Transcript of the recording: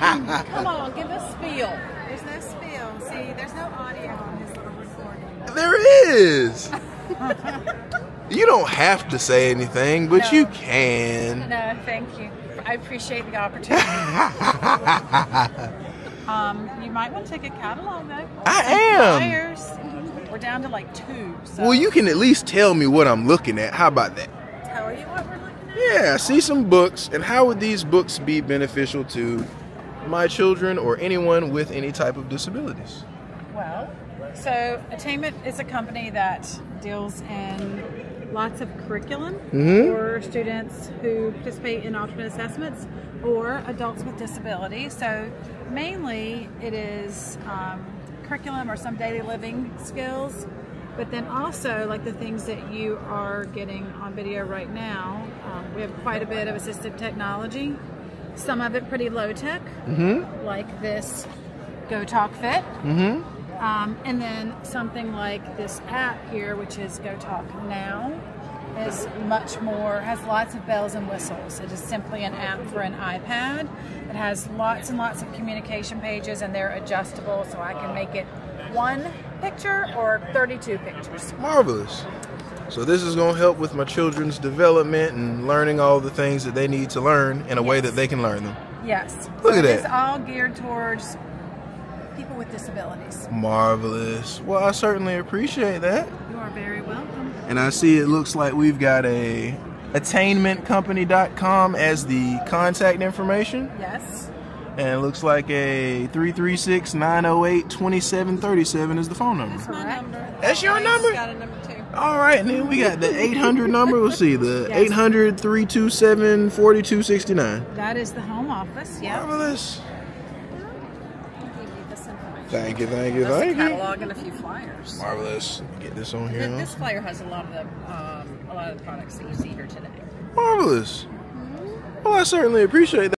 Come on, give us spiel. There's no spiel. See, there's no audio on this little recording. There is. you don't have to say anything, but No. you can. No, thank you. I appreciate the opportunity. um, you might want to take a catalog though. I am. Flyers. We're down to like two. So. Well, you can at least tell me what I'm looking at. How about that? Tell you what we're looking at? Yeah, see some books, and how would these books be beneficial to my children or anyone with any type of disabilities? Well, so Attainment is a company that deals in lots of curriculum Mhm. for students who participate in alternate assessments or adults with disabilities. So mainly it is um, curriculum or some daily living skills, but then also like the things that you are getting on video right now. Um, we have quite a bit of assistive technology. Some of it pretty low tech, Mm-hmm. like this GoTalk Fit. Mm-hmm. Um, and then something like this app here, which is GoTalk Now, is much more, has lots of bells and whistles. It is simply an app for an iPad. It has lots and lots of communication pages and they're adjustable so I can make it one picture or 32 pictures. Marvelous. So this is going to help with my children's development and learning all the things that they need to learn in a way that they can learn them. Yes. Look so at it is that. all geared towards people with disabilities. Marvelous. Well, I certainly appreciate that. You are very welcome. And I see it looks like we've got a attainmentcompany.com as the contact information. Yes. And it looks like a 336-908-2737 is the phone number. That's my Correct. number. That's your Always number? Got a number two. All right, and then we got the 800 number. We'll see the Yes. 800 327 4269. That is the home office. Yeah. Marvelous. Thank you, thank you, That's thank you. catalog and a few flyers. Marvelous. Get this on here. This flyer has a lot of the um, a lot of the products that you see here today. Marvelous. Well, I certainly appreciate that.